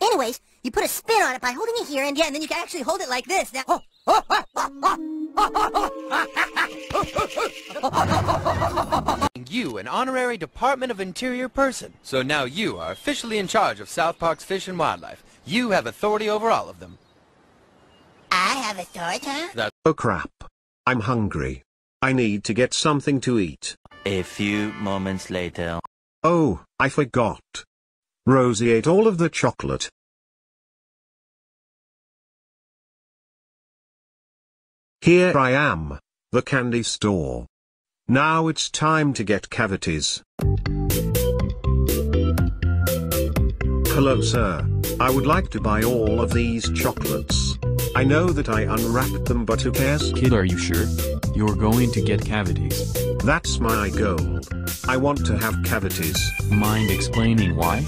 Anyways, you put a spin on it by holding it here, and yeah, and then you can actually hold it like this. Now, oh, oh, oh, You, an honorary Department of Interior person. So now you are officially in charge of South Park's fish and wildlife. You have authority over all of them. I have authority. Oh crap. I'm hungry. I need to get something to eat. A few moments later. Oh, I forgot. Rosie ate all of the chocolate. Here I am, the candy store. Now it's time to get cavities. Hello sir, I would like to buy all of these chocolates. I know that I unwrapped them but who cares? Kid are you sure? You're going to get cavities. That's my goal. I want to have cavities. Mind explaining why?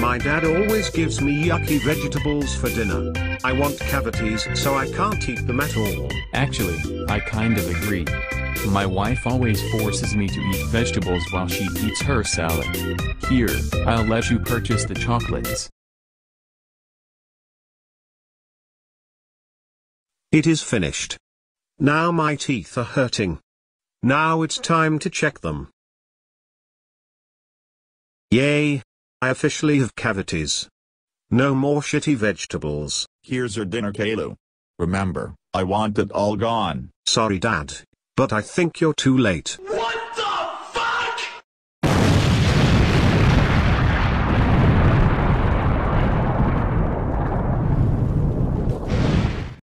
My dad always gives me yucky vegetables for dinner. I want cavities so I can't eat them at all. Actually, I kind of agree. My wife always forces me to eat vegetables while she eats her salad. Here, I'll let you purchase the chocolates. It is finished. Now my teeth are hurting. Now it's time to check them. Yay! I officially have cavities. No more shitty vegetables. Here's your dinner Caillou. Remember, I want it all gone. Sorry dad, but I think you're too late.